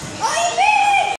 Oh, Ay!